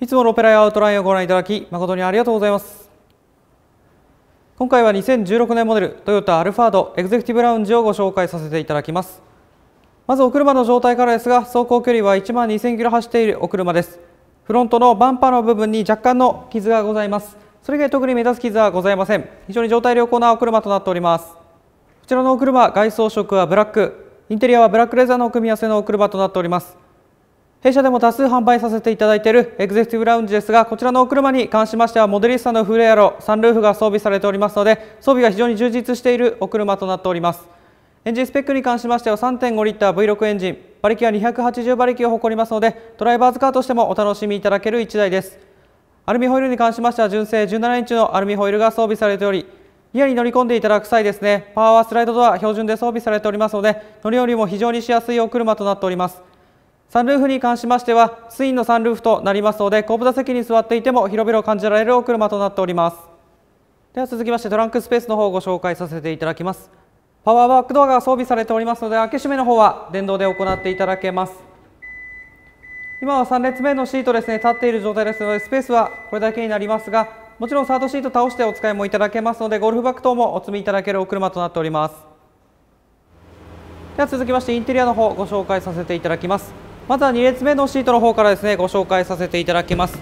いつもロペラやアウトラインをご覧いただき誠にありがとうございます。今回は2016年モデルトヨタアルファードエグゼクティブラウンジをご紹介させていただきます。まずお車の状態からですが走行距離は1万2000キロ走っているお車です。フロントのバンパーの部分に若干の傷がございます。それ以外特に目立つ傷はございません。非常に状態良好なお車となっております。こちらのお車外装色はブラック。インテリアはブラックレザーの組み合わせのお車となっております。弊社でも多数販売させていただいているエグゼクティブラウンジですがこちらのお車に関しましてはモデリスタのフルエアロサンルーフが装備されておりますので装備が非常に充実しているお車となっております。エンジンスペックに関しましては3.5リッター V6 エンジン馬力は280馬力を誇りますのでドライバーズカーとしてもお楽しみいただける1台です。アルミホイールに関しましては純正17インチのアルミホイールが装備されておりリアに乗り込んでいただく際ですねパワースライドドア標準で装備されておりますので乗り降りも非常にしやすいお車となっております。サンルーフに関しましてはツインのサンルーフとなりますので後部座席に座っていても広々感じられるお車となっております。では続きましてトランクスペースの方をご紹介させていただきます。パワーバックドアが装備されておりますので開け閉めの方は電動で行っていただけます。今は3列目のシートですね立っている状態ですのでスペースはこれだけになりますがもちろんサードシート倒してお使いもいただけますのでゴルフバッグ等もお積みいただけるお車となっております。では続きましてインテリアの方ご紹介させていただきます。まずは2列目のシートの方からですねご紹介させていただきます。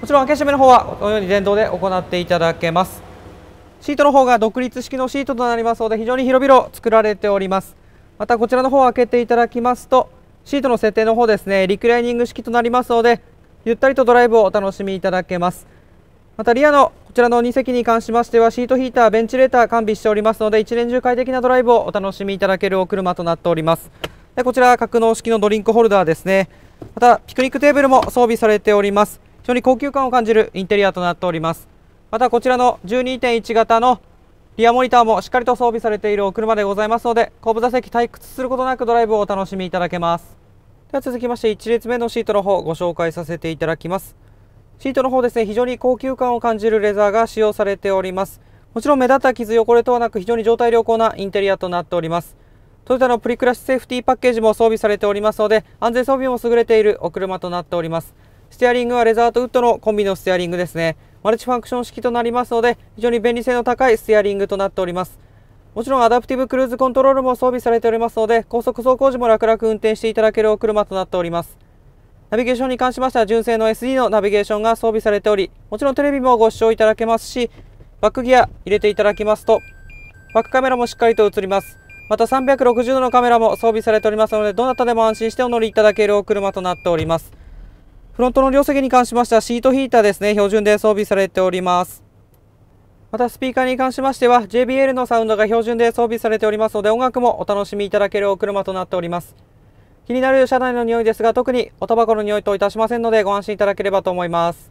もちろん開け閉めの方はこのように電動で行っていただけます。シートの方が独立式のシートとなりますので非常に広々作られております。またこちらの方を開けていただきますとシートの設定の方ですねリクライニング式となりますのでゆったりとドライブをお楽しみいただけます。またリアのこちらの2席に関しましてはシートヒーターベンチレーター完備しておりますので一年中快適なドライブをお楽しみいただけるお車となっております。こちら格納式のドリンクホルダーですね。またピクニックテーブルも装備されております。非常に高級感を感じるインテリアとなっております。またこちらの12.1型のリアモニターもしっかりと装備されているお車でございますので後部座席退屈することなくドライブをお楽しみいただけます。では続きまして1列目のシートの方ご紹介させていただきます。シートの方ですね非常に高級感を感じるレザーが使用されております。もちろん目立った傷汚れとはなく非常に状態良好なインテリアとなっております。トヨタのプリクラッシュセーフティーパッケージも装備されておりますので安全装備も優れているお車となっております。ステアリングはレザーとウッドのコンビのステアリングですね。マルチファンクション式となりますので非常に便利性の高いステアリングとなっております。もちろんアダプティブクルーズコントロールも装備されておりますので高速走行時も楽々運転していただけるお車となっております。ナビゲーションに関しましては純正の SD のナビゲーションが装備されておりもちろんテレビもご視聴いただけますしバックギア入れていただきますとバックカメラもしっかりと映ります。また360度のカメラも装備されておりますのでどなたでも安心してお乗りいただけるお車となっております。フロントの両席に関しましてはシートヒーターですね標準で装備されております。またスピーカーに関しましては JBL のサウンドが標準で装備されておりますので音楽もお楽しみいただけるお車となっております。気になる車内の匂いですが特におタバコの匂いといたしませんのでご安心いただければと思います。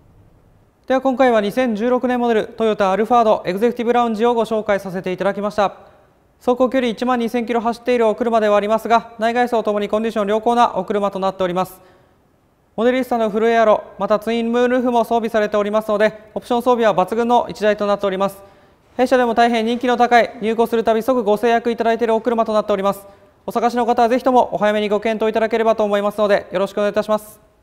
では今回は2016年モデルトヨタアルファードエグゼクティブラウンジをご紹介させていただきました。走行距離1万2000キロ走っているお車ではありますが内外装ともにコンディション良好なお車となっております。モデリスタのフルエアロまたツインムーンルーフも装備されておりますのでオプション装備は抜群の1台となっております。弊社でも大変人気の高い入庫するたび即ご制約いただいているお車となっております。お探しの方はぜひともお早めにご検討いただければと思いますのでよろしくお願いいたします。